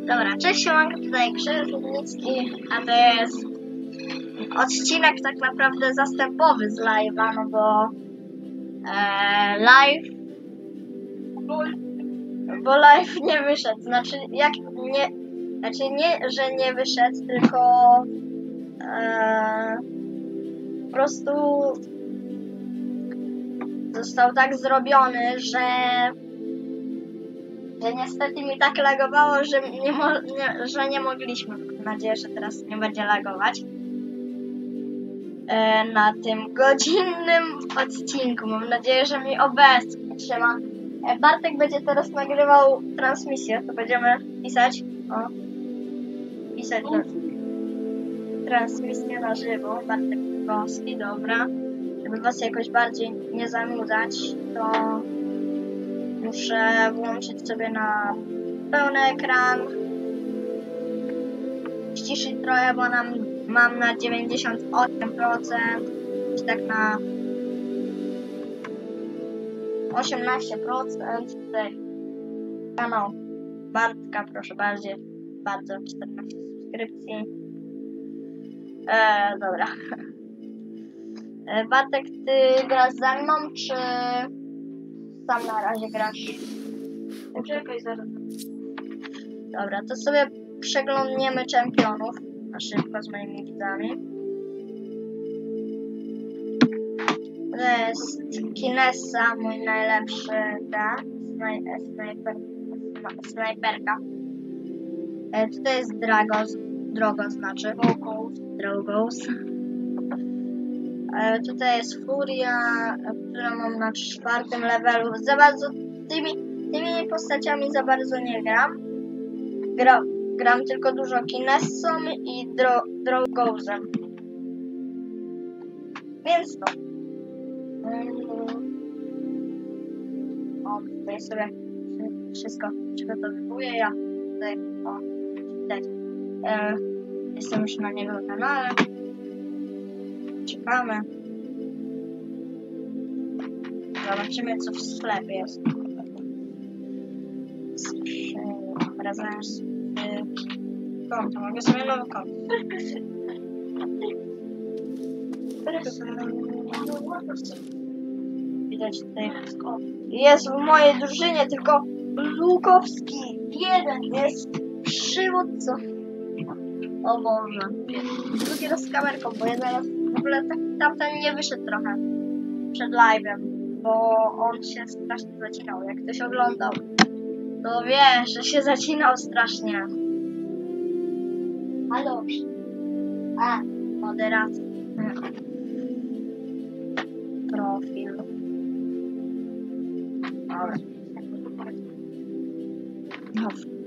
Dobra, cześć siemanko, tutaj Krzysztof Rudnicki, a to jest odcinek tak naprawdę zastępowy z live'a, no bo e, live bo live nie wyszedł, znaczy jak nie, znaczy nie, że nie wyszedł, tylko e, po prostu został tak zrobiony, że że niestety mi tak lagowało, że nie, mo- nie, że nie mogliśmy. Mam nadzieję, że teraz nie będzie lagować. E, na tym godzinnym odcinku. Mam nadzieję, że mi OBS trzyma. E, Bartek będzie teraz nagrywał transmisję, to będziemy pisać. O. Pisać na, transmisję na żywo. Bartek Boski, dobra. Żeby was jakoś bardziej nie zanudzać, to muszę włączyć sobie na pełny ekran. Ściszyć trochę, bo nam, mam na 98%, czy tak na 18% tutaj kanał Bartka, proszę bardzo, bardzo 14 subskrypcji. E, dobra. E, Bartek, ty grasz ze mną, czy sam na razie grasz? Poczekaj zaraz. Dobra, to sobie przeglądniemy czempionów na szybko z moimi widzami. To jest Kinesa, mój najlepszy da, snaj, snajper, sna- snajperka. E, tutaj jest Dragos, Drogo znaczy. Drogos. Drogos. E, tutaj jest Furia, którą mam na czwartym levelu. Za bardzo tymi, tymi postaciami za bardzo nie gram. Gra, gram tylko dużo Kinessą i dro. Więc to. Mm. O, tutaj sobie wszystko przygotowuję. Ja tutaj, o, widać. E, jestem już na niego kanale. Czekamy. Zobaczymy, co w sklepie jest. Razem z y, konto. Mogę sobie nowy konto. Widać tutaj wszystko. Jest w mojej drużynie tylko Lukowski. Jeden jest przywódcą. O Boże. Drugi raz z kamerką, bo jeden raz w ogóle tamten nie wyszedł trochę przed live'em, bo on się strasznie zacinał. Jak ktoś oglądał, to wie, że się zacinał strasznie. A dobrze. A, moderacja. Profil. Dobra. No.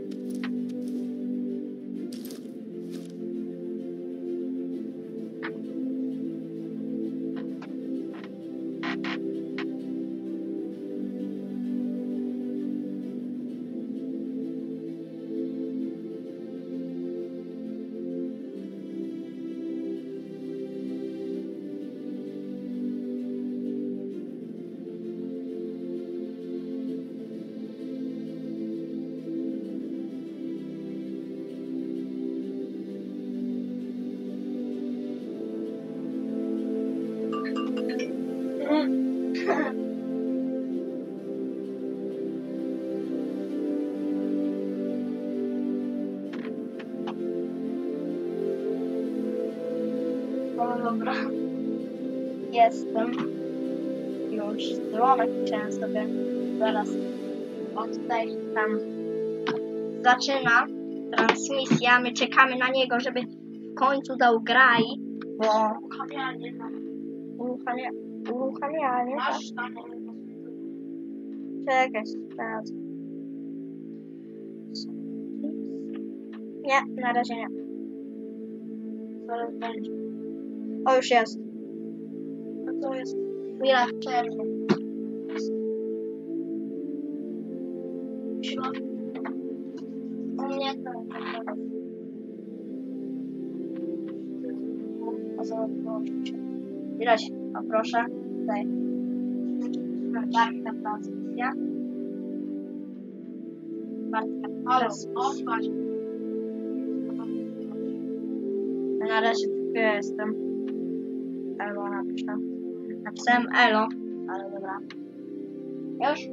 Dobra. Jestem. Już dzwonek chciałem sobie zaraz od tutaj tam zaczyna transmisja. My czekamy na niego, żeby w końcu dał graj, bo Uruchamianie uruchamia, uruchamianie. tak? Czekaj, teraz. Nie, na razie nie. Zaraz będzie. O, już jest. A to jest. Chwila przerwy. Siła. U mnie to... Widać, o proszę, tutaj. Bartka transmisja. Bartka no, słuchaj. Na razie tylko ja jestem. Napiszę. Napisałem Elo, ale dobra. Już?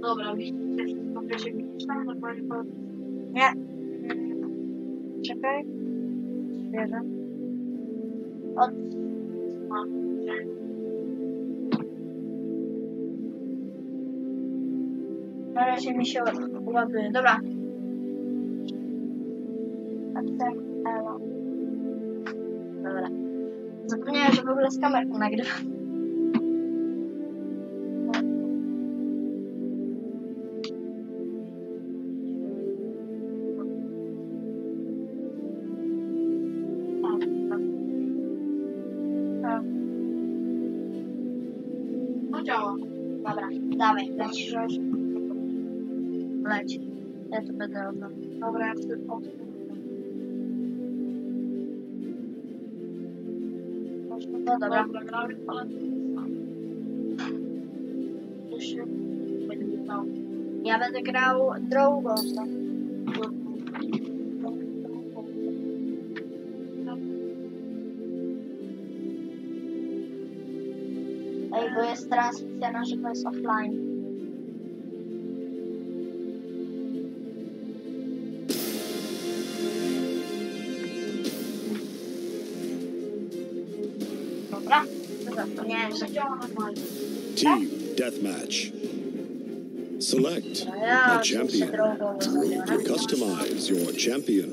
Dobra, widzicie to się widzisz tam, normalnie po... Nie. Czekaj. Bierze. Od... Na razie mi się ładuje. Dobra. Napisałem Elo. Dobra. Zapomniałem, że w ogóle z kamerką nagrywam. Dobra, dawaj, lecisz. Leć. Ja tu będę oglądał. Dobra, ja chcę o No dobra. Dobra, ale... Jeszcze... Będę grał. Ja będę grał drogą. Ej, bo jest transmisja na żywo, jest offline. Dobra, to zapomniałem, że działa normalnie. Team Deathmatch. Select a champion. drogą zabiorę. Customize your champion.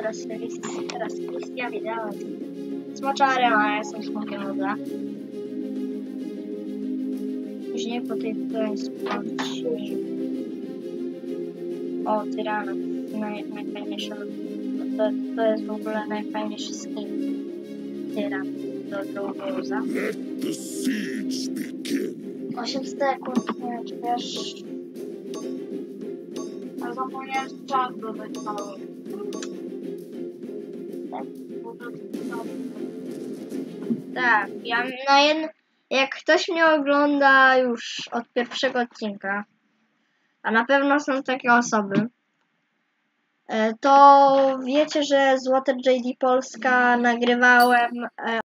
Teraz teraz Felicja widziałem. Z moczarem, a ja jestem smokiem dobra. Później po tej stronie sprawdzić. O, Tyrana. Naj, najfajniejszy. To, to jest w ogóle najfajniejszy skin. Tyran do Drowgoza. Let the siege begin. 8 sekund, nie wiem czy wiesz. A zapomniałem czas dodać mały. Tak, ja na jedno, jak ktoś mnie ogląda już od pierwszego odcinka, a na pewno są takie osoby, e, to wiecie, że Złote JD Polska nagrywałem e,